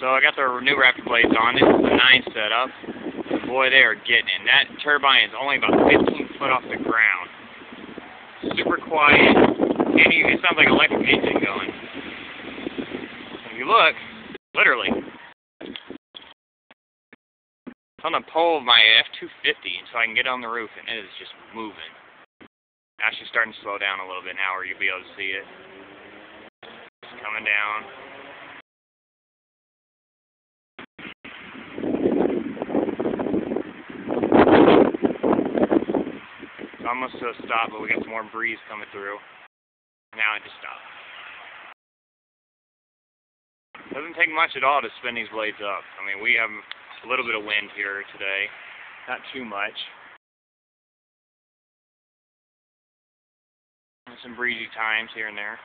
So I got the new raptor blades on. This is the 9 setup. Boy, they are getting it. That turbine is only about 15 foot off the ground. Super quiet. And you, it sounds like an electric engine going. If you look, literally, it's on the pole of my F-250 so I can get on the roof, and it is just moving. Actually starting to slow down a little bit now where you'll be able to see it. It's coming down. Almost to a stop, but we got some more breeze coming through. Now it just stopped. Doesn't take much at all to spin these blades up. I mean, we have a little bit of wind here today. Not too much. Some breezy times here and there.